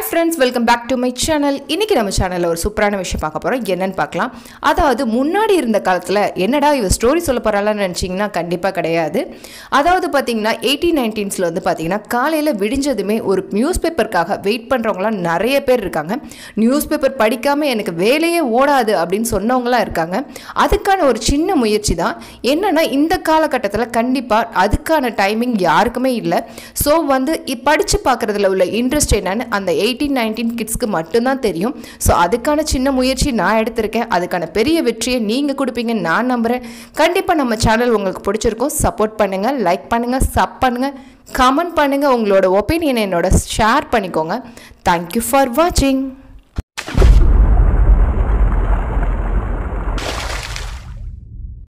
Hi friends welcome back to my channel இன்றைக்கி நம்ம சேனலில் ஒரு சூப்பரான விஷயம் பார்க்க போகிறோம் என்னென்னு பார்க்கலாம். அதாவது முன்னாடி இருந்த காலத்தில் என்னடா இவர் ஸ்டோரி சொல்ல போகிறாளான்னு நினச்சிங்கன்னா கண்டிப்பாக கிடையாது. அதாவது பார்த்தீங்கன்னா எயிட்டீன் நைன்டீன்ஸில் வந்து பார்த்தீங்கன்னா காலையில் விடிஞ்சதுமே ஒரு நியூஸ் பேப்பருக்காக வெயிட் பண்ணுறவங்களாம் நிறைய பேர் இருக்காங்க. நியூஸ் பேப்பர் படிக்காமல் எனக்கு வேலையே ஓடாது அப்படின்னு சொன்னவங்களாம் இருக்காங்க. அதுக்கான ஒரு சின்ன முயற்சி தான். என்னென்னா இந்த காலகட்டத்தில் கண்டிப்பாக அதுக்கான டைமிங் யாருக்குமே இல்லை. ஸோ வந்து படித்து பார்க்குறதுல உள்ள இன்ட்ரெஸ்ட் என்னன்னு அந்த எயிட்டீன் நைன்டீன் கிட்ஸ்க்கு மட்டும்தான் தெரியும். ஸோ அதுக்கான சின்ன முயற்சி நான் எடுத்திருக்கேன். அதுக்கான பெரிய வெற்றியை நீங்கள் கொடுப்பீங்கன்னு நான் நம்புகிறேன் கண்டிப்பாக நம்ம சேனல் உங்களுக்கு பிடிச்சிருக்கும். சப்போர்ட் பண்ணுங்கள் லைக் பண்ணுங்கள் சப் பண்ணுங்கள் கமெண்ட் பண்ணுங்கள் உங்களோட ஒப்பீனியனை என்னோட ஷேர் பண்ணிக்கோங்க. தேங்க்யூ ஃபார் வாட்சிங்